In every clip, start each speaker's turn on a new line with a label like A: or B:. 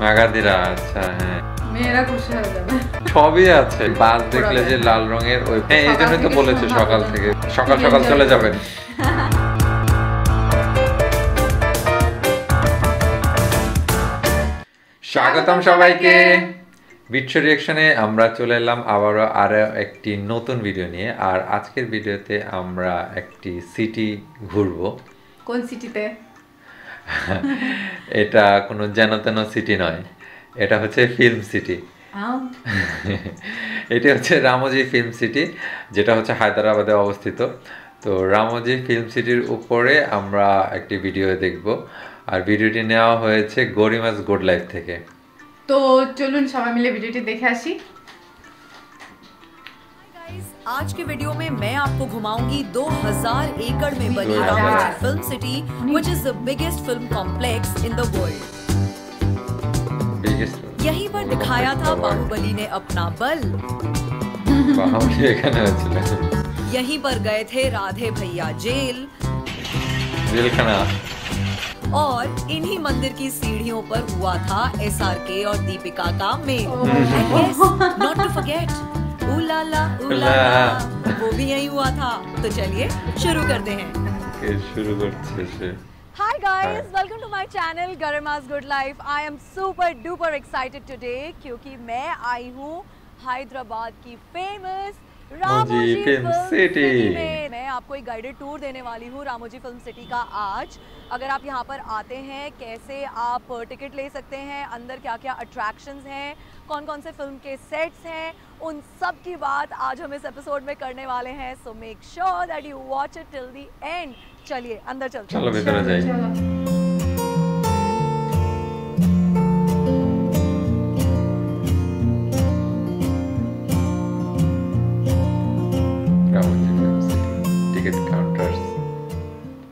A: মাগাদিরা আচ্ছা হ্যাঁ।
B: মেয়েরা খুশি হয়ে যাবে।
A: সবই আছে। বাস দেখলে যে লাল রঙের ওই হ্যাঁ এই জন্যই তো বলেছে সকাল থেকে। সকাল সকাল চলে যাবেন। স্বাগতম সবাইকে। বিটশো রিয়াকশনে আমরা চলে এলাম আবারও আরও একটি নতুন ভিডিও নিয়ে। আর আজকের ভিডিওতে আমরা একটি সিটি ঘুরবো।
B: কোন সিটিতে
A: এটা কোনো যেন তেন সিটি নয়। এটা হচ্ছে ফিল্ম সিটি এটি হচ্ছে রামজি ফিল্ম সিটি যেটা হচ্ছে হায়দ্রাবাদে অবস্থিত। তো রামজি ফিল্ম সিটির উপরে আমরা একটি ভিডিও দেখব। আর ভিডিওটি নেওয়া হয়েছে গরিমাস গুড লাইফ থেকে।
B: তো চলুন সবাই মিলে ভিডিওটি দেখে আসি।
C: आज के वीडियो में मैं आपको घुमाऊँगी 2000 एकड़ में बनी Ramoji film city which is the biggest film complex in the world यहीं पर दिखाया था बाहुबली ने अपना बल। यहीं पर गए थे राधे भैया जेल। और इन्हीं मंदिर की सीढ़ियों पर हुआ था एसआरके और दीपिका का मेल। नॉट टू फॉरगेट उलाला उलाला वो भी यही हुआ था तो चलिए शुरू करते हैं
A: okay, शुरू करते हैं
C: Hi guys, welcome to my channel Garma's Good Life. I am super duper excited today क्योंकि मैं आई हूँ हैदराबाद की फ़ेमस हाँ
A: रामोजी
C: फ़िल्म सिटी। मैं आपको एक गाइडेड टूर देने वाली हूँ रामोजी फ़िल्म सिटी का आज। अगर आप यहाँ पर आते हैं कैसे आप टिकट ले सकते हैं अंदर क्या क्या अट्रैक्शंस हैं कौन कौन से फ़िल्म के सेट्स हैं उन सब की बात आज हम इस एपिसोड में करने वाले हैं। So make sure that you watch it till the end चलिए अंदर चलते
A: चलो। Ticket counters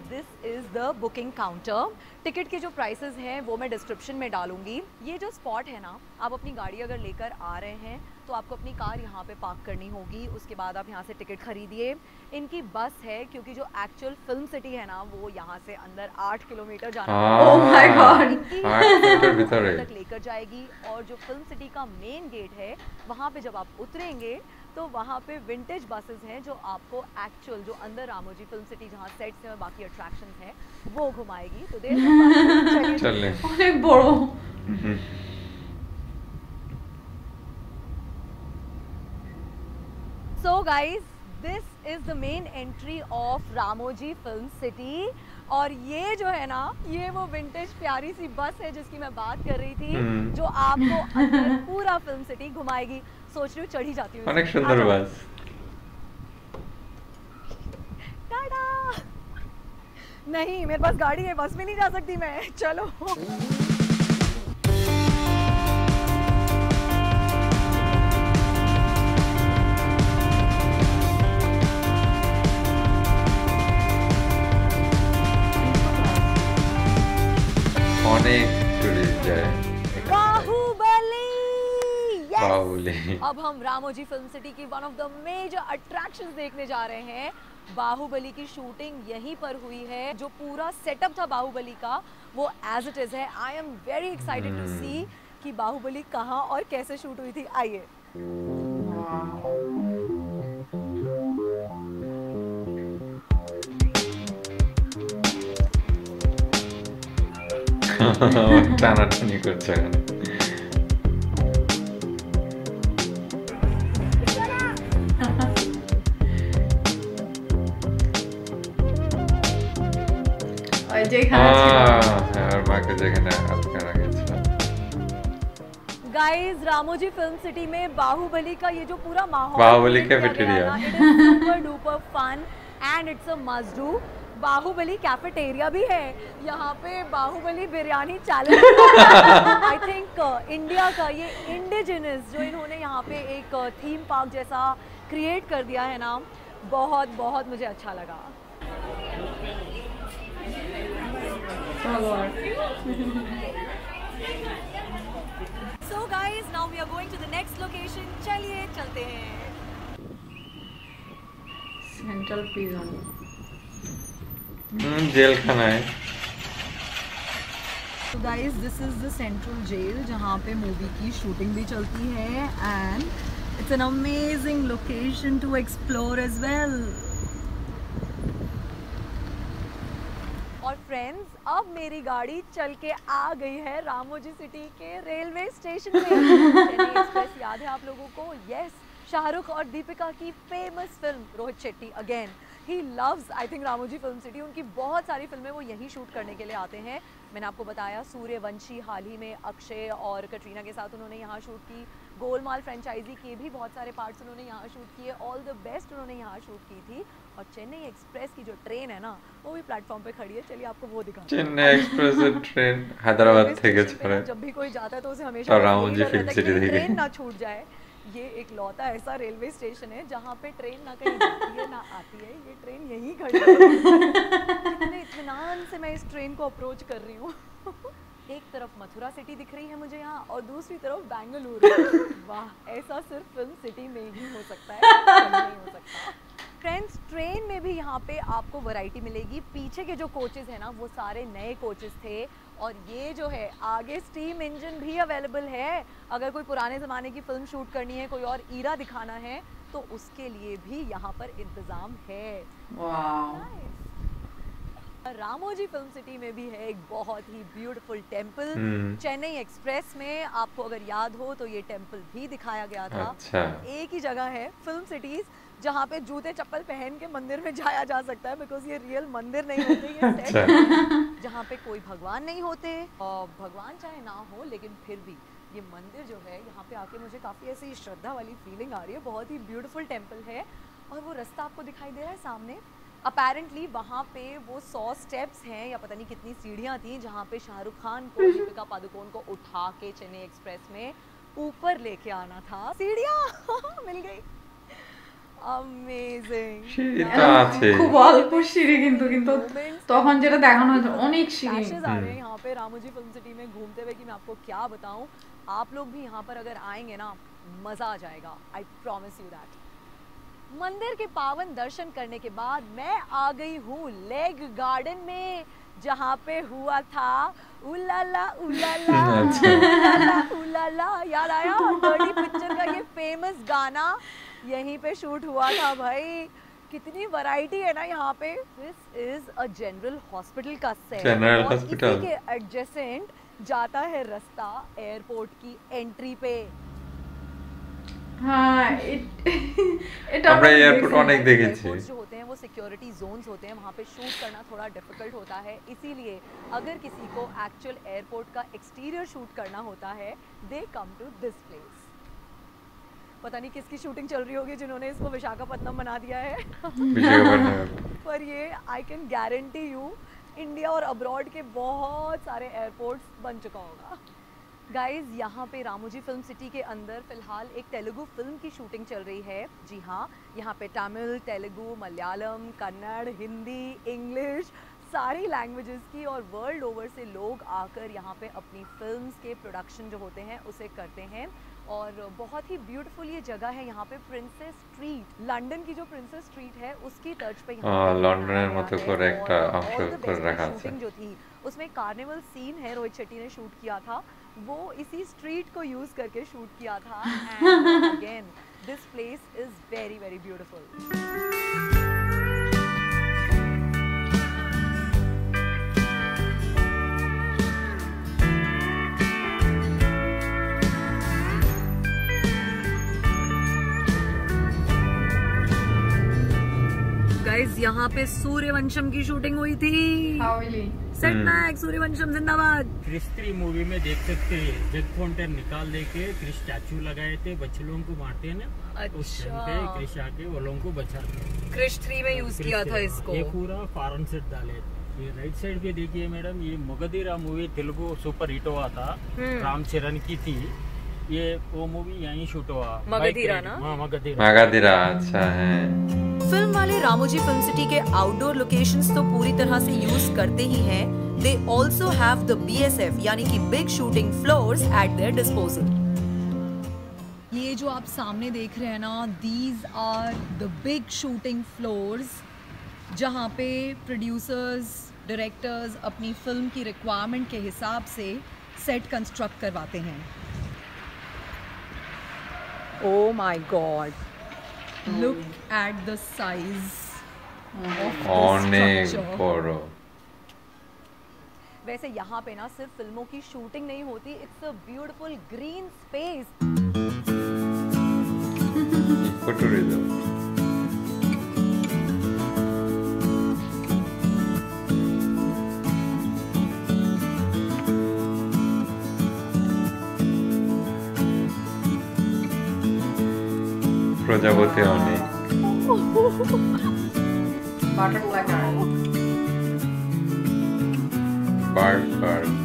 C: this is the booking counter ticket के जो प्राइसेस हैं वो मैं डिस्क्रिप्शन में डालूँगी. ये जो स्पॉट है ना आप अपनी गाड़ी अगर लेकर आ रहे हैं तो आपको अपनी कार यहाँ पे पार्क करनी होगी. उसके बाद आप यहाँ से टिकट खरीदिए. इनकी बस है क्योंकि जो एक्चुअल फ़िल्म सिटी है ना वो यहाँ से अंदर आठ किलोमीटर जाना
B: oh
C: तक लेकर जाएगी. और जो फ़िल्म सिटी का मेन गेट है वहाँ पे जब आप उतरेंगे तो वहाँ पे विंटेज बसेस हैं जो आपको एक्चुअल जो अंदर रामोजी फ़िल्म सिटी जहाँ सेट्स हैं बाकी अट्रैक्शन हैं वो घुमाएगी। तो देर
B: बड़ो।
C: So guys this is the main entry of Ramoji film city और ये जो है ना ये वो विंटेज प्यारी सी बस है जिसकी मैं बात कर रही थी
A: हम्म।
C: जो आपको अंदर पूरा फ़िल्म सिटी घुमाएगी। सोच रही हूँ चढ़ी जाती हूँ
A: অনেক
C: इसमें।
A: সুন্দর
C: आ जाओ।
A: বাস
C: टाटा नहीं मेरे पास गाड़ी है बस में नहीं जा सकती मैं चलो Yes!
A: বাহুবলী
C: अब हम रामोजी फिल्म सिटी की one of the major attractions देखने जा रहे हैं बाहुबली की शूटिंग यहीं पर हुई है जो पूरा सेटअप था बाहुबली का वो एज इट इज है I am very excited to see कि बाहुबली कहाँ और कैसे शूट हुई थी आइए
A: টানাটানি করছে
C: गाइस रामोजी फ़िल्म सिटी में बाहुबली का ये जो पूरा माहौल
A: बाहुबली
C: create किया गया
A: cafeteria।
C: ना, it is super duper fun and it's a must do. Baahubali cafeteria भी है। यहाँ पे Baahubali biryani challenge I think India का ये इंडिजिनस जो इन्होंने यहाँ पे एक थीम पार्क जैसा क्रिएट कर दिया है ना बहुत बहुत मुझे अच्छा लगा।
B: Oh Lord.
C: so guys, now we are going to the next location. चलिए चलते हैं.
B: Central prison.
A: Hmm, हम्म
C: जेल खाना है. तो guys this is the central jail जहाँ पे मूवी की शूटिंग भी चलती है and it's an amazing location to explore as well और फ्रेंड्स अब मेरी गाड़ी चल के आ गई है रामोजी सिटी के रेलवे स्टेशन पे एक्सप्रेस याद है आप लोगों को? यस शाहरुख और दीपिका की famous film Rohit Shetty again he loves I think Ramoji film city उनकी बहुत सारी फ़िल्में वो यहीं शूट करने के लिए आते हैं। मैंने आपको बताया, सूर्यवंशी हाल ही में अक्षय और कटरीना के साथ उन्होंने यहाँ शूट की। गोलमाल फ्रेंचाइजी के भी बहुत सारे पार्ट्स उन्होंने यहाँ शूट किए ऑल द बेस्ट उन्होंने यहाँ शूट की थी और चेन्नई एक्सप्रेस की जो ट्रेन है ना वो भी प्लेटफॉर्म पे खड़ी है चलिए आपको वो दिखा
A: चेन्नई एक्सप्रेस ट्रेन हैदराबाद थे
C: जब भी कोई जाता है तो उसे हमेशा ट्रेन ना छूट जाए ये एक लौता ऐसा रेलवे स्टेशन है जहाँ पे ट्रेन ना कहीं जाती है ना आती है ये ट्रेन यहीं खड़ी है इतने इतमान से मैं इस ट्रेन को अप्रोच कर रही हूँ एक तरफ़ मथुरा सिटी दिख रही है मुझे यहाँ और दूसरी तरफ़ बेंगलुरु। वाह ऐसा सिर्फ़ फ़िल्म सिटी में ही हो सकता है। नहीं हो सकता। फ्रेंड्स ट्रेन में भी यहाँ पे आपको वैरायटी मिलेगी। पीछे के जो कोचेस हैं ना वो सारे नए कोचेस थे और ये जो है आगे स्टीम इंजन भी अवेलेबल है। अगर कोई पुराने ज़माने की फ़िल्म शूट करनी है कोई और ईरा दिखाना है तो उसके लिए भी यहाँ पर इंतज़ाम है।
B: वाओ
C: रामोजी फ़िल्म सिटी में भी है एक बहुत ही ब्यूटीफुल टेंपल
A: हम्म।
C: चेन्नई एक्सप्रेस में आपको अगर याद हो तो ये टेंपल भी दिखाया गया था।
A: अच्छा।
C: एक ही जगह है फ़िल्म सिटीज़ जहाँ पे जूते चप्पल पहन के मंदिर में जाया जा सकता है बिकॉज़ ये रियल मंदिर नहीं होते ये
A: अच्छा।
C: जहाँ पे कोई भगवान नहीं होते। और भगवान चाहे ना हो लेकिन फिर भी ये मंदिर जो है यहाँ पे आके मुझे काफ़ी ऐसी श्रद्धा वाली फीलिंग आ रही है। बहुत ही ब्यूटीफुल टेंपल है। और वो रास्ता आपको दिखाई दे रहा है सामने। अपेरेंटली वहाँ पे वो सौ स्टेप्स हैं या पता नहीं कितनी सीढ़ियाँ थी जहाँ पे शाहरुख खान को दीपिका पादुकोण को उठा के चेन्नई एक्सप्रेस में ऊपर लेके आना था सीढ़ियाँ मिल गई अमेजिंग
A: সিঁড়ি তো আছে
B: খুব অল্প সিঁড়ি কিন্তু কিন্তু তখন যেটা দেখানো হয়েছে অনেক সিঁড়ি
C: फ्लैशेस आ रहे हैं यहाँ पे रामोजी फिल्म सिटी में घूमते हुए कि मैं आपको क्या बताऊं आप लोग भी यहाँ पर अगर आएंगे ना मज़ा आ जाएगा आई प्रॉमिस यू दैट मंदिर के पावन दर्शन करने के बाद मैं आ गई हूँ लेग गार्डन में जहाँ पे हुआ था उलाला उलाला
A: अच्छा।
C: उलाला उलाला। याद आया बड़ी पिक्चर का ये फ़ेमस गाना। यहीं पे शूट हुआ था भाई। कितनी वैरायटी है ना यहाँ पे। This is a general hospital का सेट
A: hospital.
C: इसी के एडजेसेंट जाता है रास्ता एयरपोर्ट की एंट्री पे।
A: हाँ
C: एयरपोर्ट जो होते हैं वो सिक्योरिटी जोन्स होते हैं वहाँ शूट करना थोड़ा डिफ़िकल्ट होता है। इसीलिए अगर किसी को एक्चुअल एयरपोर्ट का एक्सटीरियर शूट करना होता है they come to this place पता नहीं किसकी शूटिंग चल रही होगी जिन्होंने इसको विशाखापट्टनम बना दिया है। पर ये I can guarantee you India और अब्रॉड के बहुत सारे एयरपोर्ट्स बन चुका होगा। गाइस यहाँ पे रामोजी फ़िल्म सिटी के अंदर फ़िलहाल एक तेलुगु फ़िल्म की शूटिंग चल रही है। जी हाँ यहाँ पे तमिल तेलुगु मलयालम कन्नड़ हिंदी इंग्लिश सारी लैंग्वेजेस की और वर्ल्ड ओवर से लोग आकर यहाँ पे अपनी फिल्म्स के प्रोडक्शन जो होते हैं उसे करते हैं। और बहुत ही ब्यूटीफुल ये जगह है यहाँ पे प्रिंसेस स्ट्रीट लंदन की जो प्रिंसेस स्ट्रीट है उसकी तर्ज पे यहाँ
A: लंदन
C: मतलब जो थी उसमें कार्निवल सीन है रोहित शेट्टी ने शूट किया था। वो इसी स्ट्रीट को यूज़ करके शूट किया था and again this place is very very beautiful यहाँ पे सूर्यवंशम की शूटिंग हुई थी।
B: हाँ,
C: सेटबैक
A: हम्म।
C: सूर्यवंशम जिंदाबाद।
D: क्रिस्त्री मूवी में देख सकते हैं। जेट फाउंटेन निकाल देके क्रिस स्टैचू लगाए थे बच्चों को मारते हैं ना
C: अच्छा।
D: उस आके वो लोगों को बचा
C: क्रिश थ्री में यूज़ किया था इसको।
D: पूरा फॉरन सेट डाले ये राइट साइड पे देखिए मैडम ये Magadheera movie Telugu super hit हुआ था।
C: हम्म।
D: रामचरण की थी। ये वो मूवी यहीं शूट हुआ।
C: मगधीरा ना?
D: हाँ, मगधीरा।
A: मगधीरा अच्छा है।
C: फ़िल्म वाले रामोजी फ़िल्म सिटी के आउटडोर लोकेशंस तो पूरी तरह से यूज़ करते ही हैं। They also have the BSF यानी कि big shooting floors at their disposal ये जो आप सामने देख रहे हैं ना these are the big shooting floors जहाँ पे प्रोड्यूसर्स डायरेक्टर्स अपनी फ़िल्म की रिक्वायरमेंट के हिसाब से सेट कंस्ट्रक्ट करवाते हैं। ओ my god look at the size
A: of this structure.
C: वैसे यहाँ पे ना सिर्फ़ फ़िल्मों की शूटिंग नहीं होती it's a beautiful green space
A: ecotourism প্রজাপতি অনেক।
B: Butterfly
A: bird park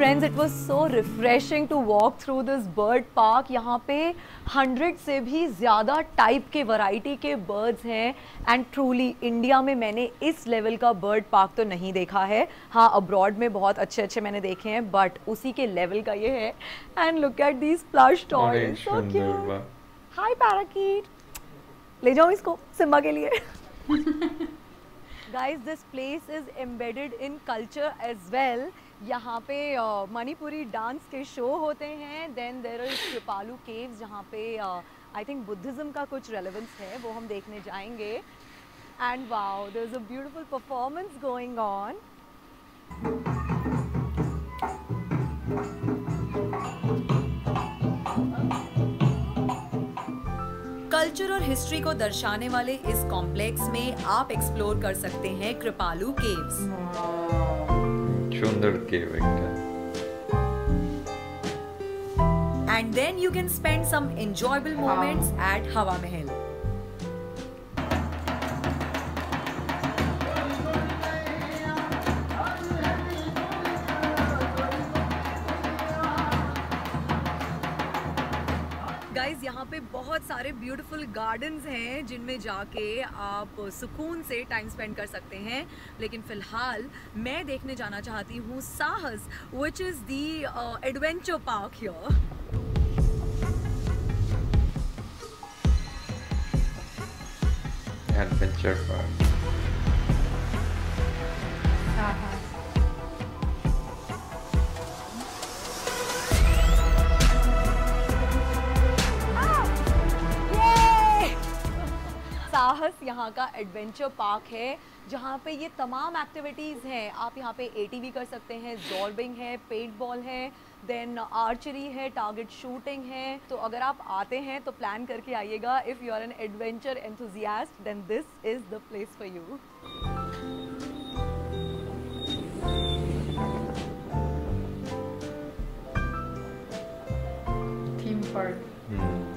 C: friends it was so refreshing to walk through this bird park यहाँ पे हंड्रेड से भी ज़्यादा टाइप के वैरायटी के बर्ड्स हैं एंड ट्रूली इंडिया में मैंने इस लेवल का बर्ड पार्क तो नहीं देखा है। हाँ अब्रॉड में बहुत अच्छे अच्छे मैंने देखे हैं बट उसी के लेवल का ये है। And look
A: at
C: these
A: plush
C: high parakeet ले जाओ इसको सिम्बा के लिए। Guys, this place is embedded in culture as well. यहाँ पे मणिपुरी डांस के शो होते हैं। Then there is Kripalu caves जहाँ पे आई थिंक बुद्धिज़्म का कुछ रेलेवेंस है, वो हम देखने जाएँगे। And wow there is a beautiful performance going on culture और हिस्ट्री को दर्शाने वाले इस कॉम्प्लेक्स में आप एक्सप्लोर कर सकते हैं
A: Kripalu caves
C: And then you can spend some enjoyable moments at Hawa Mahal. सारे ब्यूटीफुल गार्डन्स हैं जिनमें जाके आप सुकून से टाइम स्पेंड कर सकते हैं। लेकिन फ़िलहाल मैं देखने जाना चाहती हूँ Sahas which is the adventure park
A: your adventure
C: park. Sahas यहाँ का एडवेंचर पार्क है जहाँ पे ये तमाम एक्टिविटीज़ हैं। आप यहाँ पे एटीवी कर सकते हैं जॉर्बिंग है पेंट बॉल है देन आर्चरी है टारगेट शूटिंग है। तो अगर आप आते हैं तो प्लान करके आइएगा। If you are an adventure enthusiast then this is the place for you
B: theme park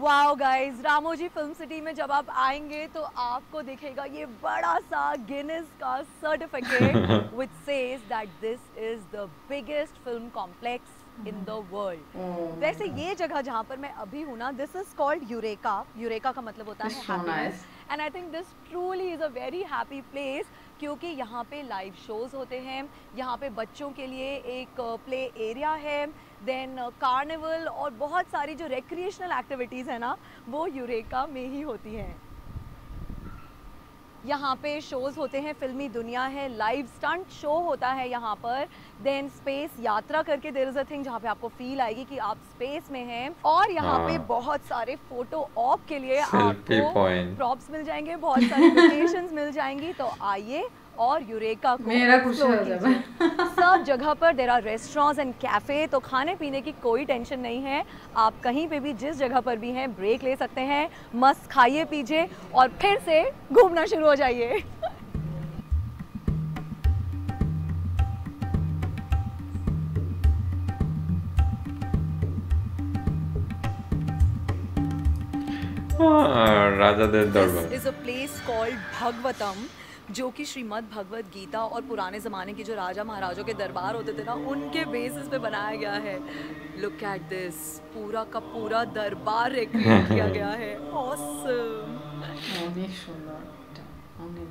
C: wow guys Ramoji film city में जब आप आएँगे तो आपको दिखेगा ये बड़ा सा गिनेस का certificate which says that this is the biggest film complex in the world वैसे ये जगह जहाँ पर मैं अभी हूँ ना this is called eureka eureka का मतलब होता है
B: It's nice.
C: And I think this truly is a very happy place क्योंकि यहाँ पे लाइव शोज़ होते हैं यहाँ पे बच्चों के लिए एक प्ले एरिया है देन कार्निवल और बहुत सारी जो रिक्रिएशनल एक्टिविटीज़ है ना वो यूरेका में ही होती हैं। यहाँ पे शोज़ होते हैं फिल्मी दुनिया है लाइव स्टंट शो होता है यहाँ पर। देन स्पेस यात्रा करके देर इज़ अ थिंग जहाँ पे आपको फील आएगी कि आप स्पेस में हैं। और यहाँ पे
A: हाँ।
C: बहुत सारे फ़ोटो ऑप के लिए आपको प्रॉप्स मिल जाएँगे बहुत सारी लोकेशंस मिल जाएँगी। तो आइए और यूरेका को
B: मेरा
C: सब जगह पर there are restaurants and cafe तो खाने पीने की कोई टेंशन नहीं है। आप कहीं पे भी जिस जगह पर भी हैं ब्रेक ले सकते हैं मस्त खाइए पीजिए और फिर से घूमना शुरू हो जाइए।
A: हाँ, Raja
C: Darbar is a place called Bhagavatam जो कि श्रीमद् भगवत गीता और पुराने ज़माने के जो राजा महाराजों के दरबार होते थे ना, उनके बेसिस पे बनाया गया है। लुक एट दिस पूरा का पूरा दरबार रिक्रिएट किया गया है। ऑसम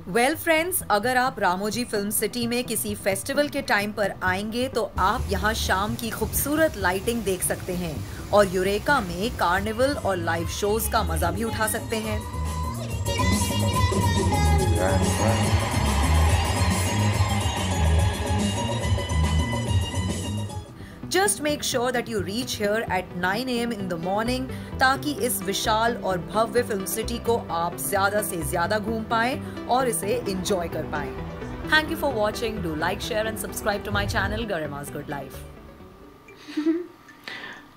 C: वेल फ्रेंड्स अगर आप रामोजी फ़िल्म सिटी में किसी फेस्टिवल के टाइम पर आएँगे तो आप यहाँ शाम की खूबसूरत लाइटिंग देख सकते हैं। और यूरेका में कार्निवल और लाइव शोज़ का मज़ा भी उठा सकते हैं। Just make sure that you reach here at 9 AM in the morning ताकि इस विशाल और भव्य फ़िल्म सिटी को आप ज़्यादा से ज़्यादा घूम पाएँ और इसे एंजॉय कर पाएँ। Thank you for watching do like share and subscribe to my channel Garima's good life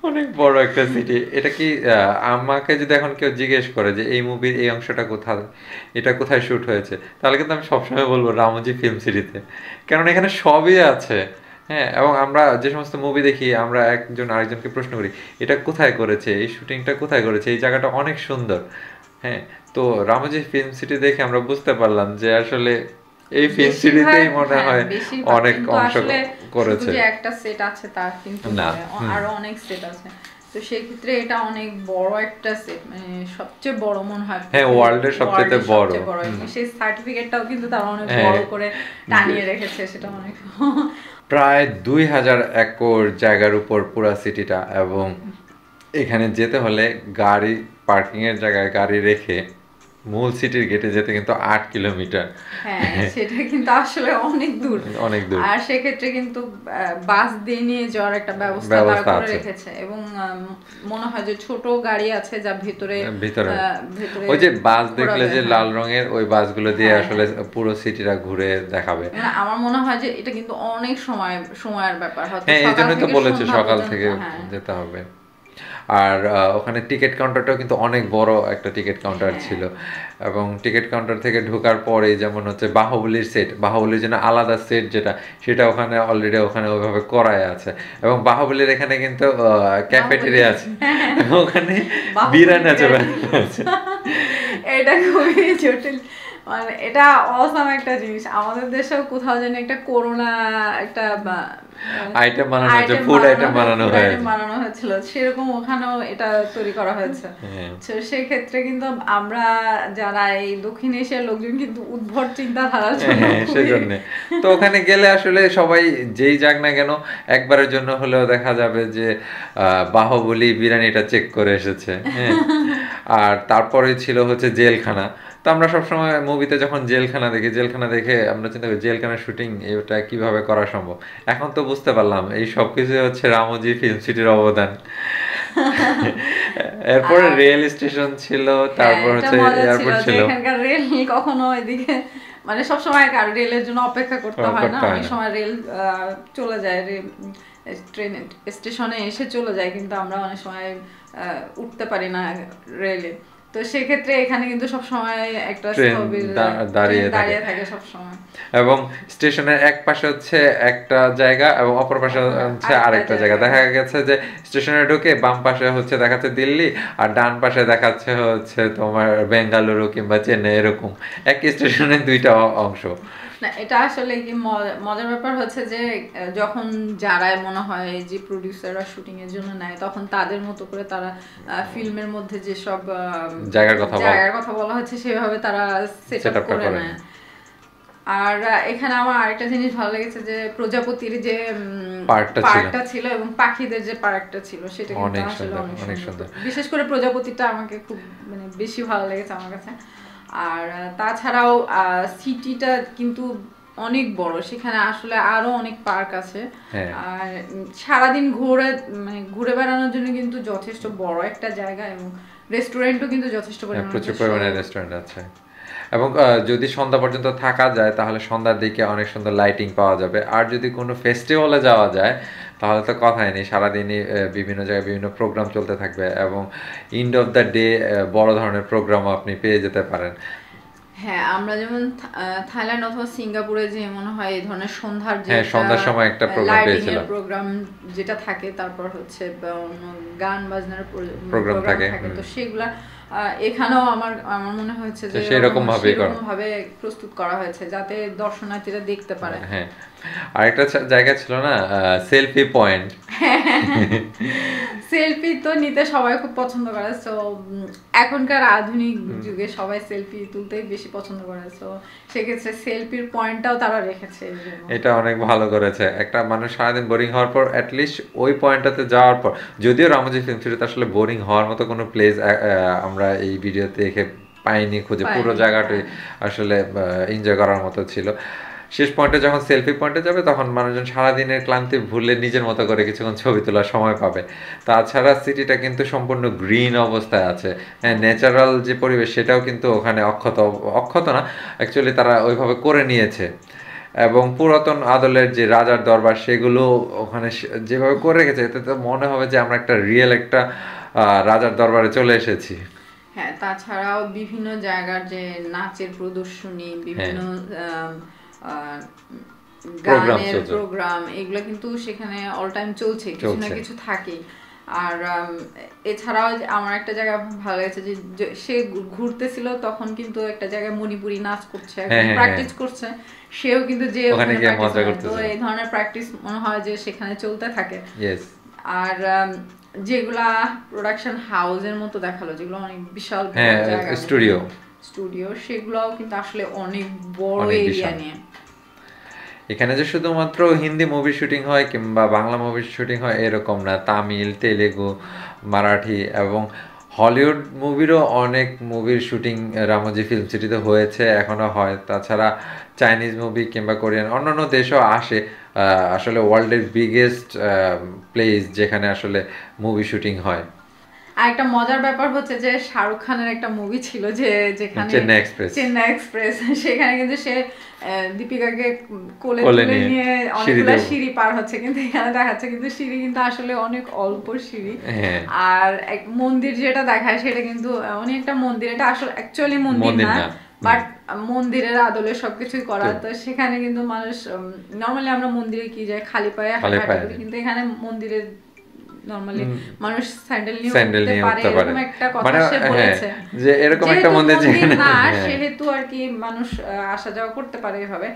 A: অনেক বড় একটা সিটি এটা কি আমাকে যদি এখন কেউ জিজ্ঞেস করে যে এই মুভির এই অংশটা কোথায় এটা কোথায় শুট হয়েছে তাহলে কিন্তু আমি সবসময় বলব রামজি ফিল্ম সিটিতে কারণ এখানে সবই আছে হ্যাঁ এবং আমরা যে সমস্ত মুভি দেখি আমরা একজন আরেকজনকে প্রশ্ন করি এটা কোথায় করেছে এই শুটিংটা কোথায় করেছে এই জায়গাটা অনেক সুন্দর হ্যাঁ তো রামজি ফিল্ম সিটি দেখে আমরা বুঝতে পারলাম যে আসলে এই ফিল্ম সিটিতেই মনে
B: হ্যাঁ,
A: হয় অনেক অংশ করেছে।
B: যে একটা সেট আছে তার কিন্তু। আরও অনেক সেট আছে। তো সেই ক্ষেত্রে এটা অনেক বড় একটা সেট মানে সবচেয়ে বড় মনে হয়।
A: হ্যাঁ, এর সবচেয়ে বড়।
B: সেই সার্টিফিকেটটাও কিন্তু তারা অনেক
A: হ্যাঁ।
B: বড় করে টানিয়ে রেখেছে সেটা অনেক
A: প্রায় দুই হাজার একর জায়গার উপর পুরা সিটিটা এবং এখানে যেতে হলে গাড়ি পার্কিং এর জায়গায় গাড়ি রেখে মূল সিটির গেটে যেতে কিন্তু আট কিলোমিটার।
B: হ্যাঁ সেটা কিন্তু আসলে অনেক দূর।
A: অনেক দূর।
B: আর সেক্ষেত্রে কিন্তু বাস দিয়ে নিয়ে যাওয়ার একটা ব্যবস্থা তারা করে রেখেছে। এবং মনে হয় যে ছোট গাড়ি আছে যা ভিতরে
A: ভিতরে। ওই যে বাস দেখলে যে
B: হ্যাঁ।
A: লাল রঙের ওই বাসগুলো দিয়ে
B: হ্যাঁ,
A: আসলে পুরো সিটিটা ঘুরে দেখাবে।
B: মানে আমার মনে হয় যে এটা কিন্তু অনেক সময় সময়ের ব্যাপার।
A: হ্যাঁ এই জন্যই তো বলেছে সকাল থেকে
B: হ্যাঁ।
A: যেতে হবে। আর ওখানে টিকিট কাউন্টারটাও কিন্তু অনেক বড় একটা টিকিট কাউন্টার
B: হ্যাঁ।
A: ছিল। এবং টিকিট কাউন্টার থেকে ঢোকার পরে যেমন হচ্ছে বাহুবলির সেট বাহুবলির জন্য আলাদা সেট যেটা সেটা ওখানে অলরেডি ওখানে ওইভাবে করাই আছে। এবং বাহুবলির এখানে কিন্তু ক্যাফেটেরিয়া আছে। ওখানে বিরিয়ানি আছে
B: এটা খুবই জটিল। মানে এটা অসাম একটা জিনিস। আমাদের দেশেও কোথাও যেন একটা করোনা একটা
A: আইটেম বানানো হয়েছে ফুড আইটেম বানানো হয়েছে
B: বানানো হয়েছিল। সেরকম ওখানেও এটা তৈরি করা হয়েছে।
A: হ্যাঁ।
B: তো সেই ক্ষেত্রে কিন্তু আমরা যারা এই দক্ষিণ এশিয়ার লোকজন কিন্তু উদ্ভট চিন্তাধারার
A: হ্যাঁ সেজন্য। তো ওখানে গেলে আসলে সবাই যেই যাক না কেন একবারের জন্য হলেও দেখা যাবে যে আহ, বাহুবলী বিরিয়ানিটা চেক করে এসেছে। হ্যাঁ। আর তারপরে ছিল হচ্ছে জেলখানা। তো আমরা সবসময় মুভিতে যখন জেলখানা দেখি জেলখানা দেখে আমরা চিন্তা করি জেলখানার শুটিং এটা কীভাবে করা সম্ভব? এখন তো বুঝতে পারলাম এই সব কিছু হচ্ছে রামজি ফিল্ম সিটির অবদান। এরপরে রেল স্টেশন ছিল তারপর
B: হ্যাঁ,
A: হচ্ছে এয়ারপোর্ট ছিল।
B: এখানকার রেল কখনো এদিকে মানে সব সময় কার রেলের জন্য অপেক্ষা করতে হয় না। অনেক সময় রেল চলে যায় ট্রেন স্টেশনে এসে চলে যায় কিন্তু আমরা অনেক সময় উঠতে পারি না রেলে তো সেক্ষেত্রে এখানে কিন্তু সব সময় একটা
A: দাঁড়িয়ে থাকে।
B: দাঁড়িয়ে থাকে সব সময়
A: এবং স্টেশনের এক পাশে হচ্ছে একটা জায়গা এবং অপর পাশে হচ্ছে
B: আরেকটা
A: জায়গা। দেখা গেছে যে স্টেশনে ঢুকে বাম পাশে হচ্ছে দেখাচ্ছে দিল্লি আর ডান পাশে দেখাচ্ছে হচ্ছে তোমার বেঙ্গালুরু কিংবা চেন্নাই এরকম এক স্টেশনের দুইটা অংশ
B: না এটা আসলে কি মজার ব্যাপার হচ্ছে যে যখন যারা মনে হয় যে প্রডিউসাররা শুটিং এর জন্য নেয় তখন তাদের মতো করে তারা ফিল্মের মধ্যে যেসব আহ,
A: জায়গার কথা বলা-
B: জায়গার কথা বলা হচ্ছে সেভাবে তারা সেট আপ করে নেয় আর এখানে আমার আরেকটা জিনিস ভালো লেগেছে যে প্রজাপতির যে
A: Part-টা ছিল।
B: এবং পাখিদের যে পার্কটা ছিল সেটা কিন্তু আসলে অনেক সুন্দর। বিশেষ করে প্রজাপতিটা আমাকে খুব মানে বেশি ভালো লেগেছে আমার কাছে আর তাছাড়াও সিটিটা কিন্তু অনেক বড় সেখানে আসলে আরও অনেক পার্ক আছে।
A: হ্যাঁ।
B: আর সারাদিন ঘুরে মানে ঘুরে বেড়ানোর জন্য কিন্তু যথেষ্ট বড় একটা জায়গা এবং রেস্টুরেন্টও কিন্তু যথেষ্ট
A: হ্যাঁ,
B: পরিমাণে
A: প্রচুর পরিমাণে রেস্টুরেন্ট আছে। এবং যদি সন্ধ্যা পর্যন্ত থাকা যায় তাহলে সন্ধ্যার দিকে অনেক সুন্দর লাইটিং পাওয়া যাবে। আর যদি কোনো ফেস্টিভ্যালে যাওয়া যায় তাহলে তো কথাই নেই। সারাদিনই বিভিন্ন জায়গায় বিভিন্ন প্রোগ্রাম চলতে থাকবে এবং ইন্ড অফ দ্য ডে বড় ধরনের প্রোগ্রামও আপনি পেয়ে যেতে পারেন।
B: হ্যাঁ আমরা যেমন থাইল্যান্ড অথবা সিঙ্গাপুরে যে মনে হয় এই ধরনের সন্ধ্যার যে
A: হ্যাঁ, সন্ধ্যার সময় একটা পেয়েছিলাম।
B: প্রোগ্রাম যেটা থাকে তারপর হচ্ছে গান বাজনার
A: Program থাকে,
B: তো সেগুলা এখানেও আমার আমার মনে হয়েছে যে
A: সেরকম
B: ভাবে প্রস্তুত করা হয়েছে যাতে দর্শনার্থীরা দেখতে পারে।
A: হ্যাঁ। আরেকটা জায়গা ছিল না সেলফি পয়েন্ট
B: সেলফি তো নিতে সবাই খুব পছন্দ করে সো এখনকার আধুনিক যুগে সবাই সেলফি তুলতেই বেশি পছন্দ করে সো সেক্ষেত্রে সেলফির পয়েন্টটাও তারা রেখেছে
A: এটা অনেক ভালো করেছে। একটা মানুষ সারাদিন বোরিং হওয়ার পর অ্যাটলিস্ট ওই পয়েন্টটাতে যাওয়ার পর যদিও রামজি ফিল্ম সিটিতে আসলে বোরিং হওয়ার মতো কোনো প্লেস আমরা এই ভিডিওতে দেখে পাইনি খুঁজে পুরো
B: পাইনি,
A: জায়গাটাই
B: হ্যাঁ।
A: আসলে এনজয় করার মতো ছিল। শেষ পয়েন্টে যখন সেলফি পয়েন্টে যাবে তখন মানুষজন সারাদিনের ক্লান্তি ভুলে নিজের মতো করে কিছুক্ষণ ছবি তোলার সময় পাবে। তাছাড়া সিটিটা কিন্তু সম্পূর্ণ গ্রিন অবস্থায় আছে। হ্যাঁ ন্যাচারাল যে পরিবেশ সেটাও কিন্তু ওখানে অক্ষত অক্ষত না অ্যাকচুয়ালি তারা ওইভাবে করে নিয়েছে। এবং পুরাতন আদলের যে রাজার দরবার সেগুলো ওখানে যেভাবে করে রেখেছে এতে তো মনে হবে যে আমরা একটা রিয়েল একটা রাজার দরবারে চলে এসেছি।
B: হ্যাঁ তাছাড়াও বিভিন্ন জায়গার যে নাচের প্রদর্শনী বিভিন্ন
A: Program
B: গানের প্রোগ্রাম এগুলো কিন্তু সেখানে অল টাইম চলছে কিছু না কিছু থাকে আর এছাড়াও আমার একটা জায়গা ভালো লেগেছে যে সে ঘুরতেছিল তখন কিন্তু একটা জায়গায় মণিপুরি নাচ করছে
A: হ্যাঁ, হ্যাঁ,
B: প্র্যাকটিস করছে। সেও কিন্তু যে
A: ওখানে মজা করতেছে।
B: এই ধরনের প্র্যাকটিস মনে হয় যে সেখানে চলতে থাকে। আর যেগুলা প্রোডাকশন হাউসের মতো দেখাল যেগুলো অনেক বিশাল বড়
A: হ্যাঁ।
B: স্টুডিও সেগুলোও কিন্তু আসলে অনেক বড় এরিয়া নিয়ে।
A: এখানে যে শুধুমাত্র হিন্দি মুভি শুটিং হয় কিংবা বাংলা মুভি শুটিং হয়, এরকম না। তামিল, তেলেগু, মারাঠি এবং হলিউড মুভিরও অনেক মুভির শুটিং রামজি ফিল্ম সিটিতে হয়েছে এখনও হয়। তাছাড়া চাইনিজ মুভি কিংবা কোরিয়ান অন্যান্য দেশও আসে। আসলে ওয়ার্ল্ডের বিগেস্ট প্লেস যেখানে আসলে মুভি শুটিং হয়।
B: আর একটা মজার ব্যাপার হচ্ছে যে শাহরুখ খানের একটা মুভি ছিল যে যেখানে
A: চেন্নাই এক্সপ্রেস।
B: চেন্নাই এক্সপ্রেস সেখানে কিন্তু সে দীপিকাকে কোলে তুলে
A: নিয়ে
B: অনেকগুলো সিঁড়ি পার হচ্ছে কিন্তু এখানে দেখাচ্ছে কিন্তু সিঁড়ি কিন্তু আসলে অনেক অল্প সিঁড়ি
A: হ্যাঁ
B: আর এক মন্দির যেটা দেখায় সেটা কিন্তু একটা মন্দির এটা আসলে অ্যাকচুয়ালি মন্দির না। বাট মন্দিরের আদলে সবকিছুই করা
A: তো।
B: সেখানে কিন্তু মানুষ নর্মালি আমরা মন্দিরে কি যায় খালি পায়ে হাঁটাহাঁটি কিন্তু এখানে মন্দিরে নর্মালি মানুষ স্যান্ডেল নিয়ে
A: স্যান্ডেল নিয়ে উঠতে পারে।
B: একটা কথা
A: মানে
B: সে
A: হ্যাঁ
B: বলেছে।
A: যে এরকম একটা মন্দির যেখানে
B: না
A: হ্যাঁ।
B: সেহেতু আর কি মানুষ আসা যাওয়া করতে পারে এভাবে।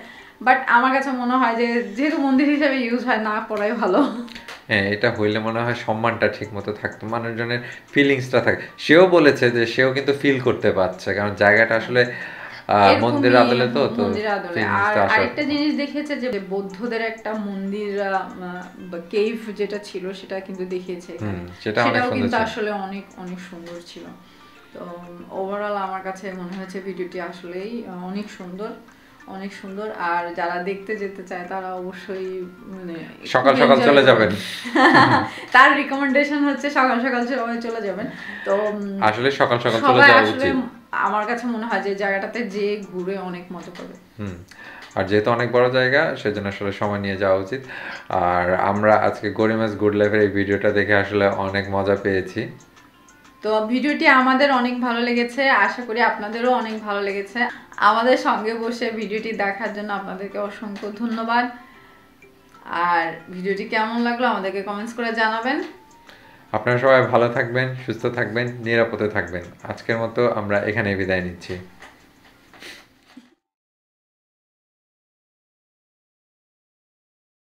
B: বাট আমার কাছে মনে হয় যে যেহেতু মন্দির হিসেবে ইউজ হয় না পড়াই ভালো।
A: হ্যাঁ এটা হইলে মনে হয় সম্মানটা ঠিক মতো থাকতো মানুষজনের ফিলিংসটা থাকে। সেও বলেছে যে সেও কিন্তু ফিল করতে পারছে কারণ জায়গাটা আসলে মন্দির আদলে তো তো
B: আর আরেকটা জিনিস দেখিয়েছে যে বৌদ্ধদের একটা মন্দির কেভ যেটা ছিল সেটা কিন্তু দেখিয়েছে।
A: সেটা অনেক
B: সেটাও
A: সুন্দর
B: কিন্তু আসলে অনেক অনেক সুন্দর ছিল। তো ওভারঅল আমার কাছে মনে হয়েছে ভিডিওটি আসলেই অনেক সুন্দর অনেক সুন্দর। আর যারা দেখতে যেতে চায় তারা অবশ্যই মানে
A: সকাল সকাল চলে। যাবেন।
B: তার রিকমেন্ডেশন হচ্ছে সকাল সকাল সবাই চলে যাবেন। তো
A: আসলে সকাল সকাল চলে যাওয়া উচিত।
B: আমার কাছে মনে হয় যে জায়গাটাতে যে ঘুরে অনেক মজা পাবে।
A: হুম আর যেহেতু অনেক বড় জায়গা সেজন্য আসলে সময় নিয়ে যাওয়া উচিত। আর আমরা আজকে গরিমাস গুড লাইফের এই ভিডিওটা দেখে আসলে অনেক মজা পেয়েছি।
B: তো ভিডিওটি আমাদের অনেক ভালো লেগেছে আশা করি আপনাদেরও অনেক ভালো লেগেছে। আমাদের সঙ্গে বসে ভিডিওটি দেখার জন্য আপনাদেরকে অসংখ্য ধন্যবাদ। আর ভিডিওটি কেমন লাগল আমাদেরকে কমেন্টস করে জানাবেন।
A: আপনারা সবাই ভালো থাকবেন সুস্থ থাকবেন নিরাপদে থাকবেন। আজকের মতো আমরা এখানে বিদায় নিচ্ছি।